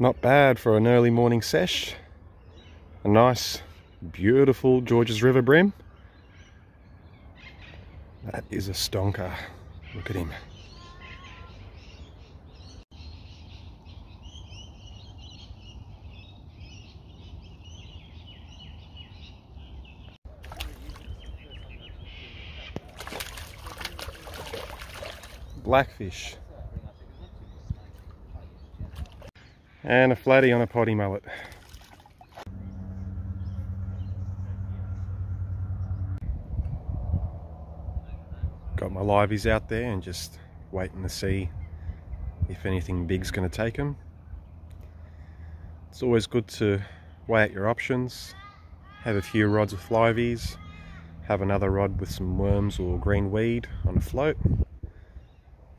Not bad for an early morning sesh. A nice, beautiful Georges River bream. That is a stonker. Look at him. Blackfish. And a flatty on a poddy mullet. Got my liveys out there and just waiting to see if anything big's going to take them. It's always good to weigh out your options, have a few rods with liveys, have another rod with some worms or green weed on a float.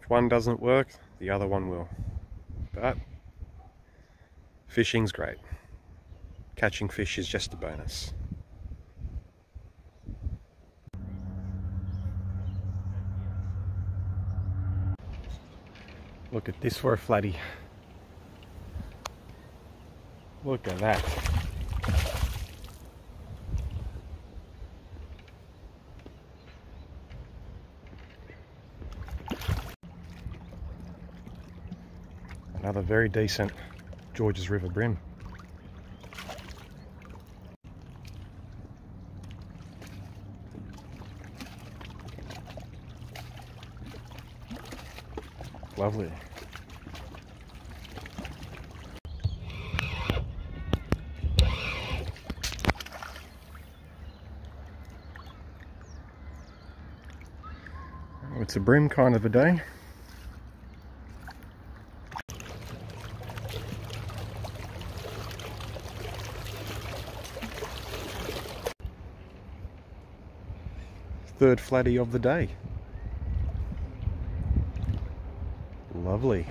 If one doesn't work, the other one will. But fishing's great. Catching fish is just a bonus. Look at this for a flatty. Look at that. Another very decent Georges River bream. Lovely. It's a bream kind of a day. Third flatty of the day. Lovely.